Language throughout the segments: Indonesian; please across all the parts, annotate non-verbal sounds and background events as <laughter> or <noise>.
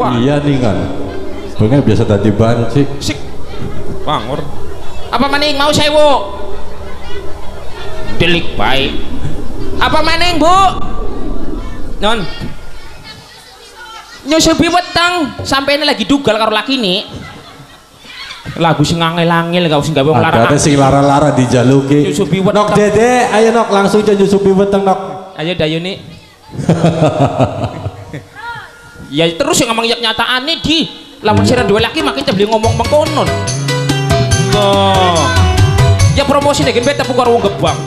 Wah. iya nih kan Bangnya biasa tadi banci Sik. Bangor. Apa maning mau sewu? Delik baik. Apa maning, Bu? Non. Nyusupi weteng, sampai ini lagi dugal karo laki nih. Lagu sing angel-angel gak usah gawe wong ada larang. sing lara-lara dijaluki Nyusupi weteng. nok dede ayo nok langsung aja nyusupi weteng nok Ayo dayo nih. <laughs> ya terus yang ngomong nyataan nih di lamun sira dua laki makin beli ngomong mengkonon. Oh. Ya promosi deh beta pun karo wong gebang.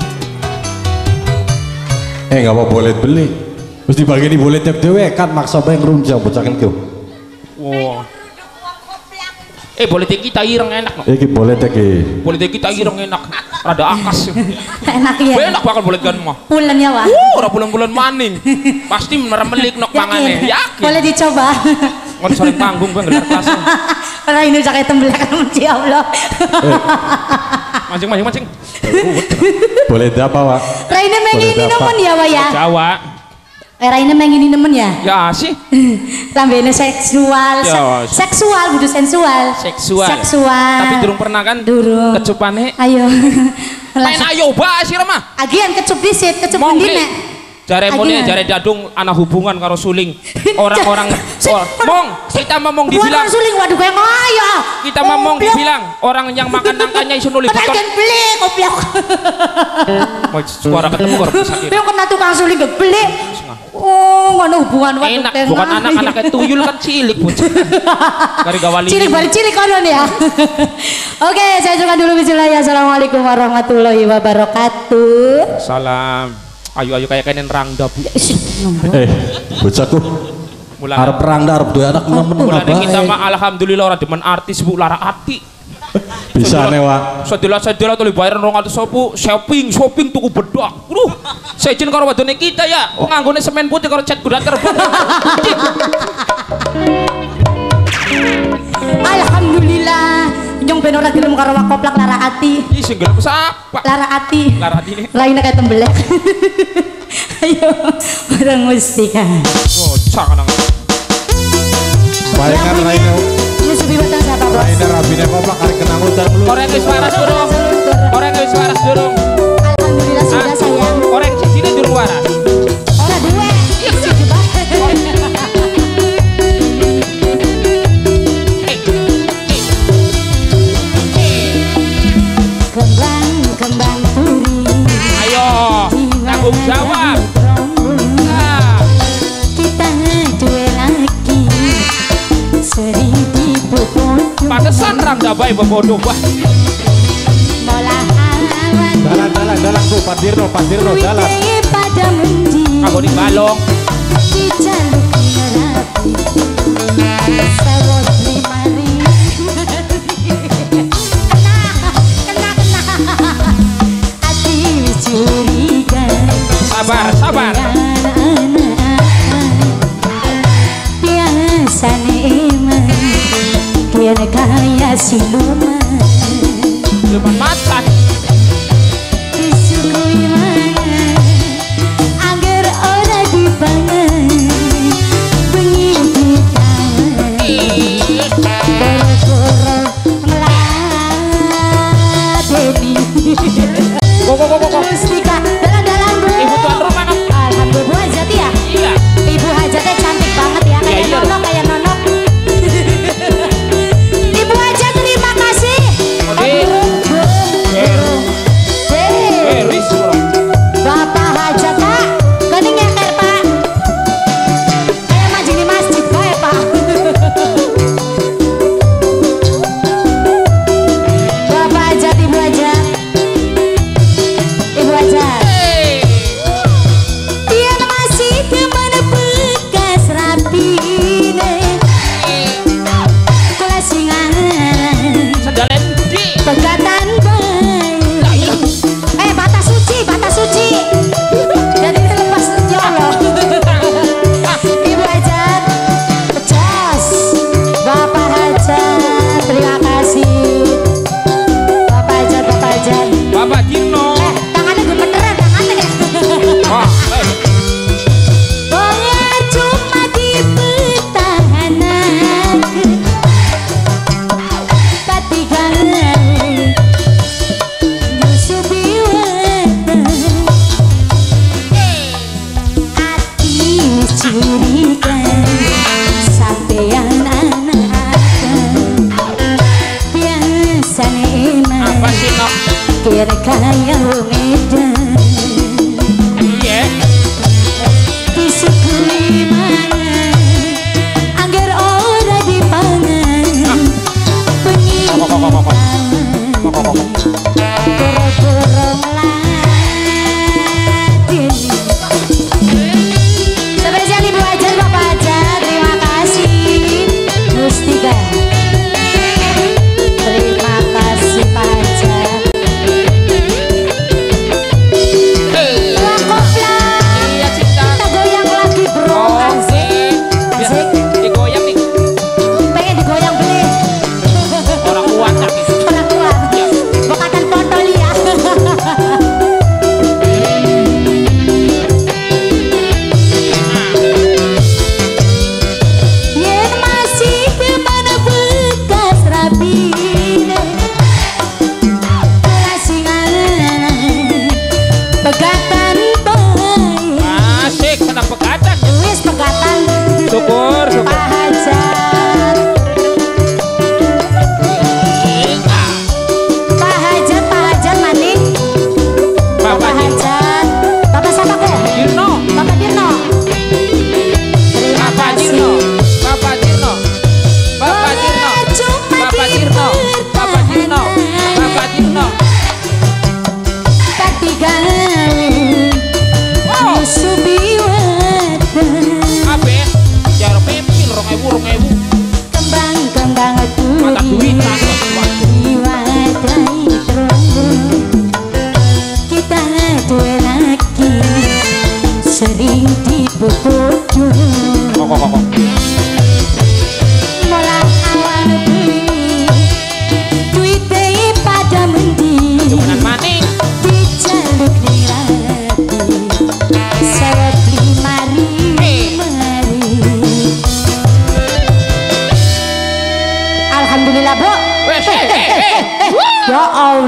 eh nggak mau boleh beli mesti bagi ini boleh tiap dewe kan maksa bae ngerunjang bocakan kau Wow. Eh politik kita ireng enak no. iki boleh teh ki Politik kita ireng enak. Rada akas. <laughs> Enak ya. Enak bakal boleh gan mah. Pulen ya, Wak. Uh, ora bulan-bulan maning. Pasti meremelik nok pangane. Yakin. Boleh dicoba. Ngon sering panggung gue gelar kelas. Karena <laughs> ini jaket tembelak <laughs> ya Allah. Mancing mancing mancing. boleh apa pak Raina Boleh mengini dapat. nemen ya, Wak ya. Jawa. Eh, Raina mengini nemen ya. Ya sih. <laughs> Lambene seksual, Ya, sek- seksual, kudu sensual. Seksual. Seksual. Tapi durung pernah kan? Durung. Kecupane. Ayo. <laughs> Main ayo bah sih mah. Agian kecup disit, kecup endi nih. nek? Jare mone jare dadung ana hubungan karo suling. <laughs> Orang-orang mong kita Bukan dibilang suling, waduh kayak ngoyo. kita ngomong dibilang orang yang makan nangkanya isu nuli Padahal betok. kan beli, goblok. Mau suara ketemu karo sakit. Kena tukang suling beli. Oh, ngono hubungan waduh Enak, <laughs> kayak bukan ngoyo. anak-anaknya tuyul kan cilik bocah. <laughs> Gari gawali. Cilik bari cilik konon ya. <laughs> Oke, saya juga dulu bismillah ya. Assalamualaikum warahmatullahi wabarakatuh. Salam. Ayo ayo kayak kenen rangda bu. Isi, nombor. eh bocahku Mulai harap perang dah harap dua anak nemen mulai kita mah alhamdulillah orang demen artis bu lara ati. Bisa nih pak Setelah setelah tuh bayar rong atau sopu shopping shopping tuku bedak. Duh, saya izin karo wadone kita ya. Nganggone semen putih karo cat kuda terbang. <laughs> Alhamdulillah. Nyong ben ora gelem karo wakoplak lara ati. Ih sing gelem sapa? Lara ati. Lara ati ini. Lainnya kayak tembelek. <laughs> Ayo, orang mustika. Bocah kan. Palingan bos? lainnya rabine koplak hari kenang udan mulu Orang wis waras durung. Orang wis waras durung. Alhamdulillah sudah sayang. Bebodoh wah. Mola awan. dalan dalan dalan tuh Pak Dirno Pak Dirno dalan Witeye pada mendi. Aku di balong. Dijaluk nerapi. 心落。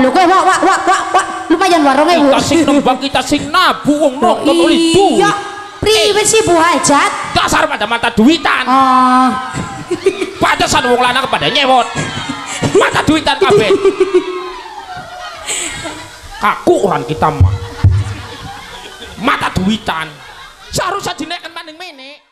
lu kowe wak wak wak wak wak lumayan warung ewu. Kita sing nembang kita sing nabu wong nok itu. Iya. Priwe sih Bu Hajat? Dasar pada mata duitan. Oh. Pantesan wong lanang kepada nyewot. Mata duitan kabeh. Kaku orang kita mah. Mata duitan. Seharusnya dinaikan maning menek.